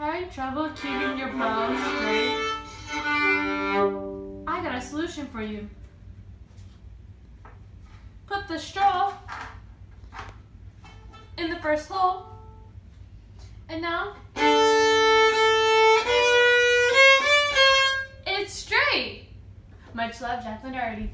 Having trouble keeping your bow straight? I got a solution for you. Put the straw in the first hole. And now it's straight. Much love, Jacklyn Dougherty.